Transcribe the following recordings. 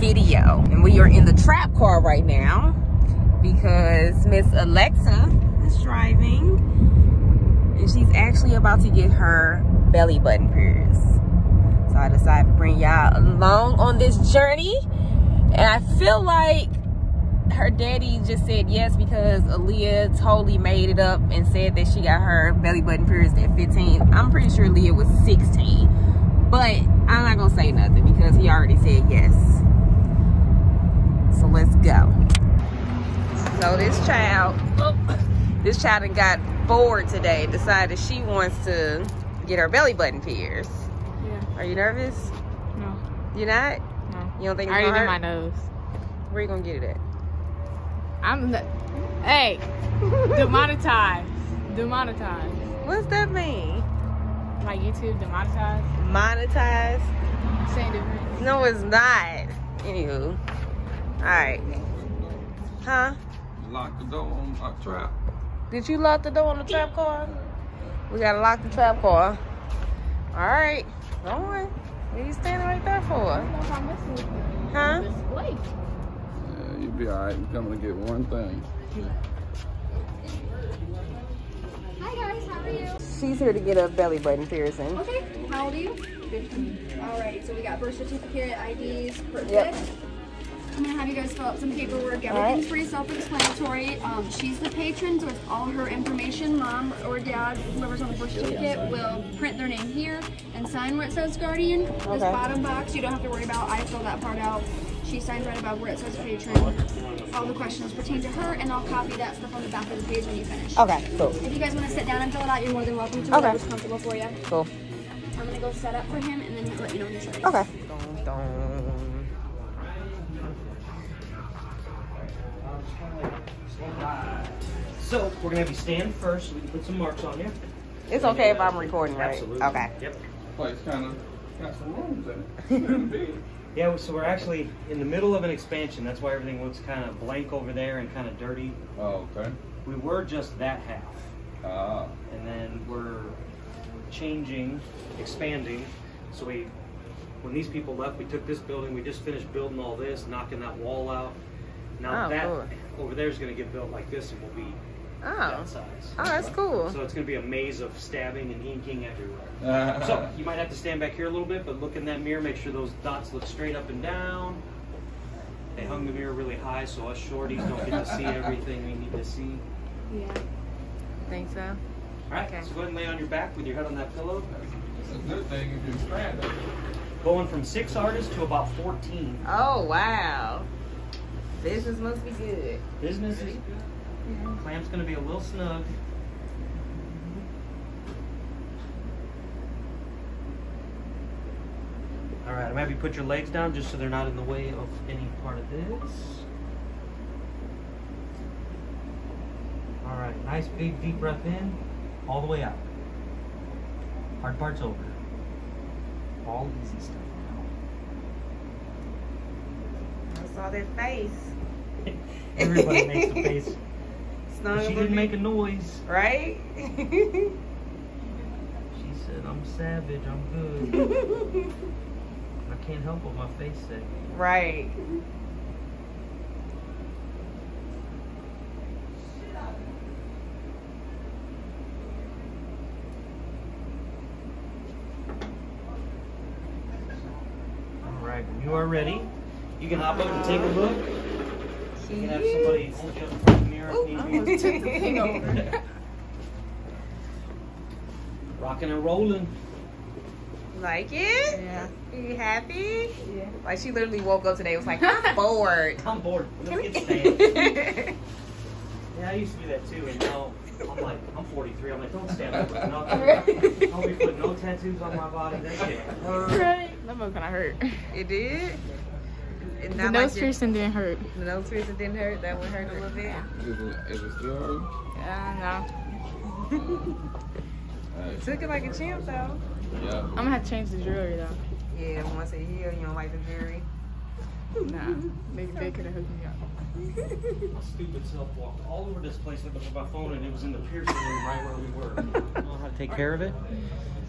video. And we are in the trap car right now because Miss Alexa is driving and she's actually about to get her belly button pierced. So I decided to bring y'all along on this journey. And I feel like her daddy just said yes because Aaliyah totally made it up and said that she got her belly button pierced at 15. I'm pretty sure Leah was 16. But I'm not gonna say nothing because he already said yes. Let's go. So this child, this child got bored today, decided she wants to get her belly button pierced. Yeah. Are you nervous? No. You're not? No. You don't think I it's already gonna did hurt? my nose. Where you gonna get it at? I'm the. Hey, demonetized. Demonetized. What's that mean? My YouTube demonetized. Monetized? Same difference. No, it's not. Anywho. Alright. Huh? Lock the door on my trap. Did you lock the door on the trap car? We gotta lock the trap car. Alright. Go on. What are you standing right there for? Huh? Yeah, you'll be alright. I'm coming to get one thing. Hi guys, how are you? She's here to get a belly button piercing. Okay, how old are you? 15. Alright, so we got birth certificate, IDs, perfect. Yep. I'm gonna have you guys fill out some paperwork. Everything's Alright. pretty self-explanatory. Um, she's the patron, so it's all her information. Mom or dad, whoever's on the birth certificate, will print their name here and sign where it says guardian. This Okay. bottom box, you don't have to worry about. I fill that part out. She signs right above where it says patron. All the questions pertain to her, and I'll copy that stuff on the back of the page when you finish. Okay, cool. If you guys want to sit down and fill it out, you're more than welcome to. Okay. Whatever's comfortable for you. Cool. I'm gonna go set up for him and then let you know when you're ready. Okay. Dun, dun. So we're gonna have you stand first so we can put some marks on you. It's okay if I'm recording, right? Absolutely. Okay. Yep. Place kind of got some rooms in it. Yeah, so we're actually in the middle of an expansion. That's why everything looks kind of blank over there and kind of dirty. Oh, okay. We were just that half, Ah, and then we're changing, expanding. So we, when these people left, we took this building. We just finished building all this, knocking that wall out. Now Oh, that cool. Over there is going to get built like this, and will be Oh. that size. Oh, that's cool. So it's going to be a maze of stabbing and inking everywhere. Ah. So you might have to stand back here a little bit, but look in that mirror. Make sure those dots look straight up and down. They hung the mirror really high, so us shorties don't get to see everything we need to see. Yeah. I think so? All right, Okay. so go ahead and lay on your back with your head on that pillow. It's a good thing if you expand it. Going from six artists to about 14. Oh, wow. Business must be good. Business is good. Clamp's going to be a little snug. All right, I'm gonna have you put your legs down just so they're not in the way of any part of this. All right, nice big deep breath in, all the way out. Hard part's over. All easy stuff now. I saw that face. Everybody makes a face. But she didn't make a noise. Right? She said, I'm savage, I'm good. I can't help what my face said. right. All right, when you are ready, you can hop up and take a look. You can have somebody hold you up in front of the mirror if oh, need be. Almost the thing over. Rocking and rolling. Like it? Yeah. Are You happy? Yeah. Like she literally woke up today and was like, I'm bored. I'm bored. Let's get stand. Yeah, I used to do that too, and now I'm like, I'm 43. I'm like, don't stand up. No, I'll be putting no tattoos on my body. That shit. hurt. Right. That must kind of hurt. it did? And The not nose like piercing didn't hurt. The nose piercing didn't hurt? That one hurt a little bit? Is it, is it still hurt? Yeah, uh, no. Hey, Took it like a champ though. yeah. I'm gonna have to change the jewelry though. Yeah, once it heal, you don't like the jewelry. Nah, they, they could have hooked me up. My stupid self walked all over this place looking for my phone, and it was in the piercing room right where we were. I don't know how to take care of it.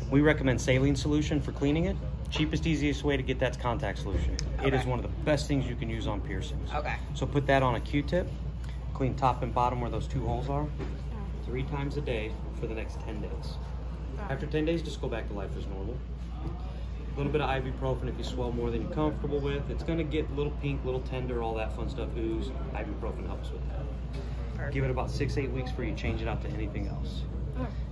We recommend saline solution for cleaning it. Cheapest, easiest way to get that's contact solution. It is one of the best things you can use on piercings. Okay. So put that on a Q-tip, clean top and bottom where those two holes are, three times a day for the next 10 days. After 10 days, just go back to life as normal. A little bit of ibuprofen if you swell more than you're comfortable with. It's gonna get a little pink, little tender, all that fun stuff, ooze. Ibuprofen helps with that. Give it about six, eight weeks before you change it out to anything else.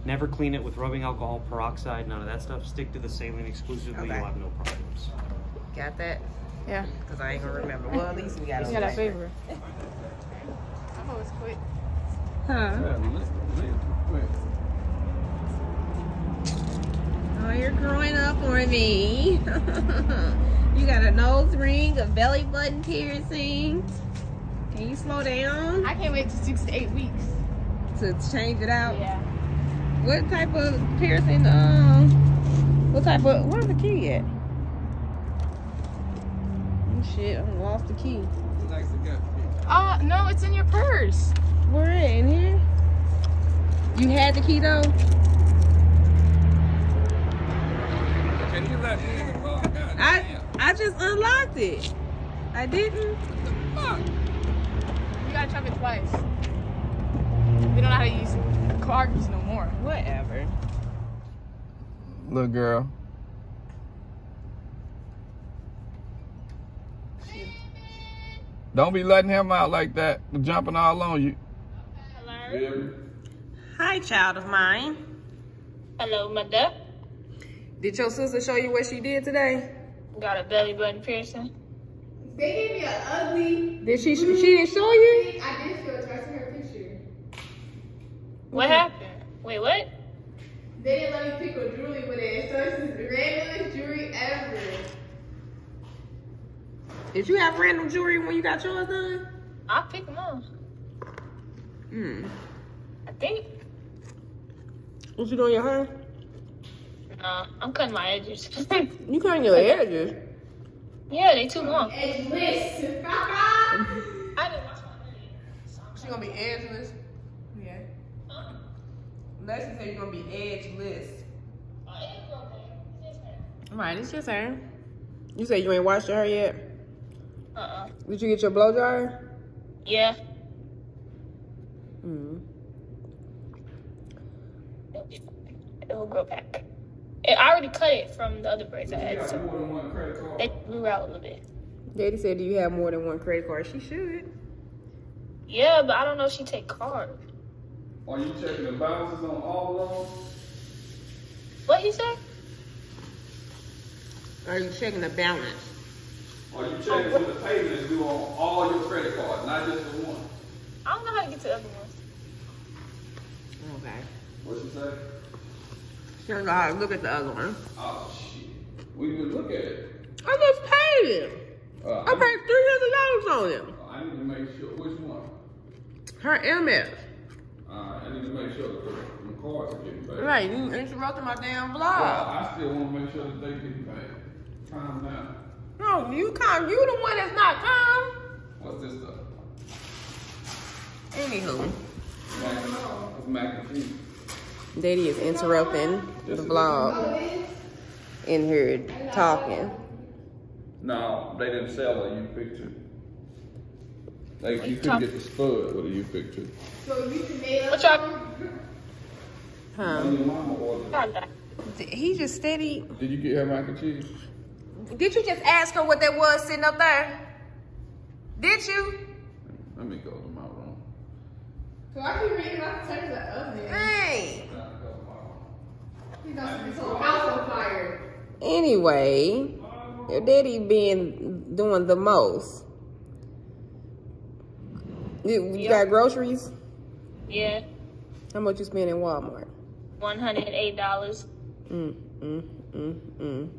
Never clean it with rubbing alcohol, peroxide, none of that stuff. Stick to the saline exclusively, Okay. you'll have no problems. Got that? Yeah. Because I ain't gonna remember. Well, at least we got You got on a favor. I know it's quick. Huh? Yeah, li- li- quick. Oh, you're growing up on me. you got a nose ring, a belly button piercing. Can you slow down I can't wait to six to eight weeks. to change it out? Yeah. What type of piercing? Um, what type of? Where's the key at? Oh, shit, I lost the key. He likes to Uh, no, it's in your purse. Where it? In here? You had the key though? Can you let me in the car? God I damn. I just unlocked it. I didn't. Fuck. You gotta chop it twice. They don't know how to use car keys no more. Whatever. Little girl. Don't be letting him out like that, jumping all on you. Hello. Hi, child of mine. Hello, my duck. Did your sister show you what she did today? Got a belly button piercing. They gave me an ugly. Did she? She didn't show you? I did show it to her. I sent her a picture. What happened? Wait, what? They didn't let me pick a jewelry with it. So it's the randomest jewelry ever. Did you have random jewelry when you got yours done? I'll pick them up. Hmm. I think. What you doing your hair? Nah, I'm cutting my edges. You cutting your edges. yeah, they too long. Edgeless. I didn't wash my hair. She gonna be edgeless. Yeah. Lexi said you're gonna be edgeless. Oh, it's okay. It's just hair. Right, it's just hair. You said you ain't washed your hair yet. Uh-uh. Did you get your blow dryer? Yeah. Hmm. It'll be fine. It'll grow back. It, I already cut it from the other braids I had, so more than one credit card. they grew out a little bit. Daddy said, do you have more than one credit card? She should. Yeah, but I don't know if she take card. Are you checking the balances on all of them? What you say? Are you checking the balance? Are you checking what the payment is due on all your credit cards, not just the one? I don't know how to get to the other ones. Okay. What you say? She don't know how to look at the other one. Oh shit. We can look at it. I just paid it. Uh, I paid three hundred dollars on it. I need to make sure which one. Her MS. Need to make sure that the, the cards are getting paid. Right, you interrupted my damn Well, vlog. I still want to make sure that they get paid. Calm down. No, you calm. You the one that's not calm. What's this stuff? Anywho, Mac, it's mac and cheese. Daddy is interrupting the vlog in here talking. No, they didn't sell a U picture. They, you couldn't get the spud with a U picture. So you can make What y'all? Huh? Your mama ordered. He just steady. Did you get her mac and cheese? Did you just ask her what that was sitting up there? Did you? Let me go to my room. So I keep reading about the turn the oven. Hey. Gotta go to my room. He's gonna set this whole house on fire. Anyway, your daddy been doing the most. You, you got groceries? Yeah, How much you spend in Walmart? one hundred eight dollars. Mm, mm, mm, mm.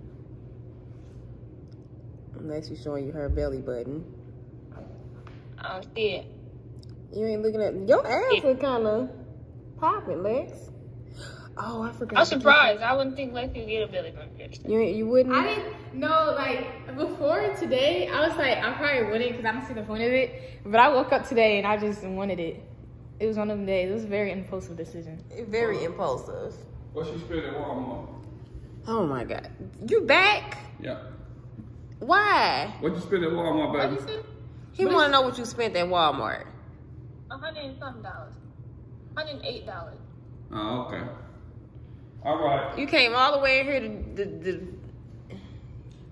Unless she's showing you her belly button. I don't see it. You ain't looking at your ass is kind of popping, Lex. Oh, I forgot. I'm surprised. I wouldn't think Lexi would get a belly button piercing. You you wouldn't. I didn't know, like, before today, I was like, I probably wouldn't because I don't see the point of it. But I woke up today and I just wanted it. It was one of them days. It was a very impulsive decision. Very impulsive. What she spent at Walmart? Oh my God. You back? Yeah. Why? What you spend at Walmart, What baby? you? He want to know what you spent at Walmart. A hundred and something dollars. Hundred and eight dollars. Oh, okay. All right. You came all the way in here to, to, to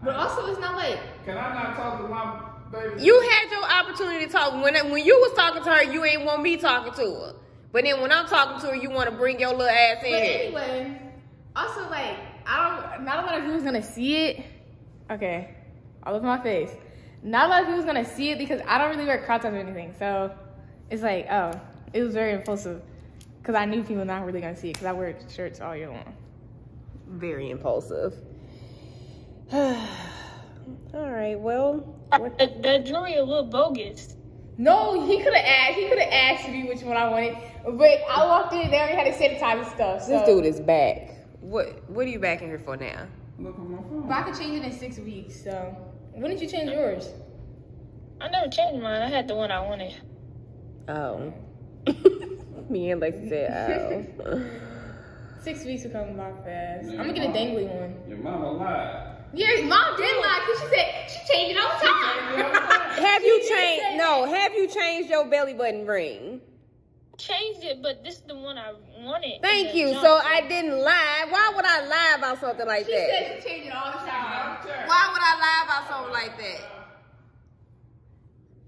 But also, it's not like Can I not talk to my baby? You had your opportunity to talk. When when you was talking to her, you ain't want me talking to her. But then when I'm talking to her, you want to bring your little ass in But anyway, also like I don't not a lot of people's gonna see it. Okay, all over my face. Not a lot of people's gonna see it because I don't really wear crop tops or anything. So it's like, oh, it was very impulsive because I knew people not really gonna see it because I wear shirts all year long. Very impulsive. all right. Well, what- That, that jewelry a little bogus. No, he could have asked. He could have asked me which one I wanted, but I walked in. They already had to sanitize and stuff. So. this dude is back. What What are you back in here for now? Look at my phone. But I could change it in six weeks. So when did you change yours? I never changed mine. I had the one I wanted. Oh. Me and Lexi said, oh. Six weeks will come by fast. I'm gonna get a dangly one. Your mama lied. Yeah, mom did lie because she said she changed it all the time. have you changed? No. Have you changed your belly button ring? Changed it, but this is the one I wanted. Thank you. jump So suit. I didn't lie. Why would I lie about something like She that? said she changed it all the time. Why would I lie about something like that?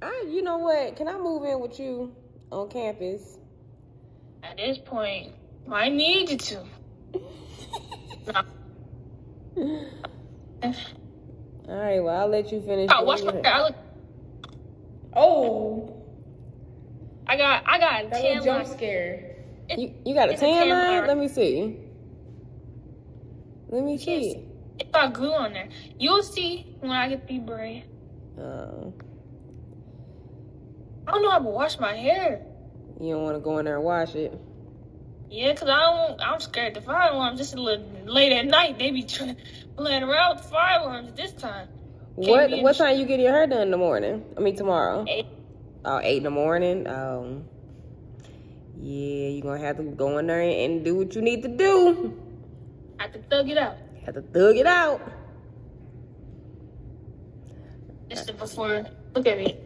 I, you know what? Can I move in with you on campus? At this point, I need you to. All right. Well, I'll let you finish. Oh, watch my I look. Oh, I got. I got a that tan jump line. scare. You, you got a It's a tan tan line? line. Let me see. Let me see. If I glue on there, you'll see when I get the braid. Oh, I don't know how to wash my hair. You don't want to go in there and wash it. Yeah, cause I don't. I'm scared the fire alarm. Just a little late at night, they be trying playing around with fire alarms this time. What what time you get your hair done in the morning? I mean tomorrow. Eight. Oh, eight in the morning. Um, yeah, you're gonna have to go in there and do what you need to do. I have to thug it out. Have to thug it out. This is before. Look at me.